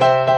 Bye.